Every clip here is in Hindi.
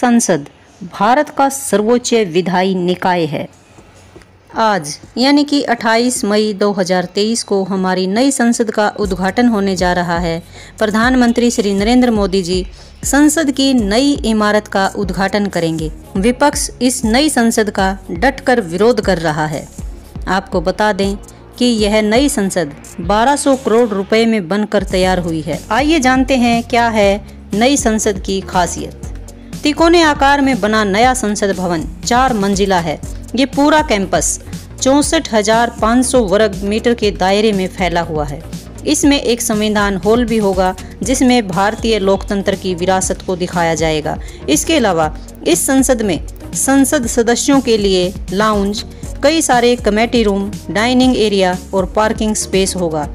संसद, भारत का सर्वोच्च विधायी निकाय है। आज, यानी कि 28 मई 2023 को हमारी नई संसद का उद्घाटन होने जा रहा है। प्रधानमंत्री श्री नरेंद्र मोदी जी संसद की नई इमारत का उद्घाटन करेंगे। विपक्ष इस नई संसद का डटकर विरोध कर रहा है। आपको बता दें कि यह नई संसद 1200 करोड़ रुपए में बनकर तैयार हुई है। आइए जानते हैं क्या है नई संसद की खासियत। तिकोने आकार में बना नया संसद भवन, चार मंजिला है। ये पूरा कैंपस चौसठ हज़ार पाँच सौ वर्ग मीटर के दायरे में फैला हुआ है। इसमें एक संविधान हॉल भी होगा, जिसमें भारतीय लोकतंत्र की विरासत को दिखाया जाएगा। इसके अलावा, इस संसद में संसद सदस्यों के लिए लाउंज कई सारे कमेटी रूम डाइनिंग एरिया और पार्किंग स्पेस होगा।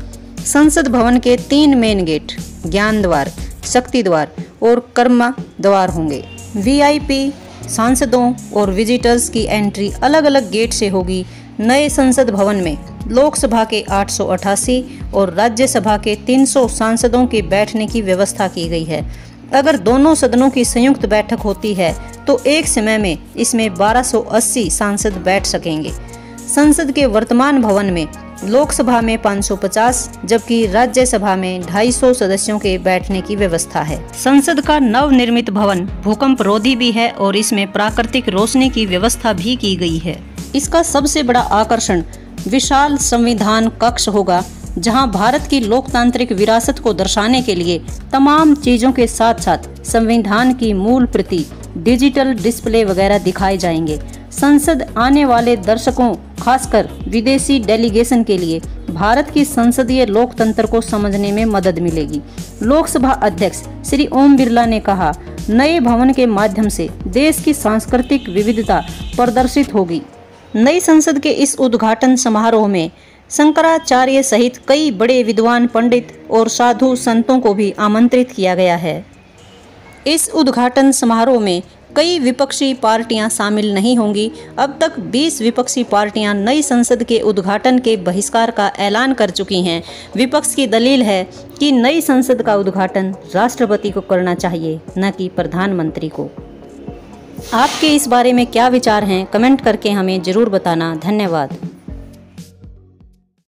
संसद भवन के तीन मेन गेट ज्ञान द्वार, शक्ति द्वार और कर्मा द्वार होंगे। वीआईपी सांसदों और विजिटर्स की एंट्री अलग अलग गेट से होगी नए संसद भवन में। लोकसभा के 888 और राज्यसभा के 300 सांसदों के बैठने की व्यवस्था की गई है। अगर दोनों सदनों की संयुक्त बैठक होती है तो एक समय में इसमें 1280 सांसद बैठ सकेंगे। संसद के वर्तमान भवन में लोकसभा में 550 जबकि राज्यसभा में 250 सदस्यों के बैठने की व्यवस्था है। संसद का नव निर्मित भवन, भूकंप रोधी भी है और इसमें प्राकृतिक रोशनी की व्यवस्था भी की गई है। इसका सबसे बड़ा आकर्षण विशाल संविधान कक्ष होगा, जहाँ भारत की लोकतांत्रिक विरासत को दर्शाने के लिए तमाम चीज़ों के साथ साथ संविधान की मूल प्रति डिजिटल डिस्प्ले वगैरह दिखाए जाएँगे। संसद आने वाले दर्शकों खासकर विदेशी डेलीगेशन के लिए भारत की संसदीय लोकतंत्र को समझने में मदद मिलेगी। लोकसभा अध्यक्ष श्री ओम बिरला ने कहा, नए भवन के माध्यम से देश की सांस्कृतिक विविधता प्रदर्शित होगी। नई संसद के इस उद्घाटन समारोह में शंकराचार्य सहित कई बड़े विद्वान पंडित और साधु संतों को भी आमंत्रित किया गया है। इस उद्घाटन समारोह में कई विपक्षी पार्टियाँ शामिल नहीं होंगी। अब तक 20 विपक्षी पार्टियाँ नई संसद के उद्घाटन के बहिष्कार का ऐलान कर चुकी हैं। विपक्ष की दलील है कि नई संसद का उद्घाटन राष्ट्रपति को करना चाहिए, न कि प्रधानमंत्री को। आपके इस बारे में क्या विचार हैं, कमेंट करके हमें ज़रूर बताना। धन्यवाद।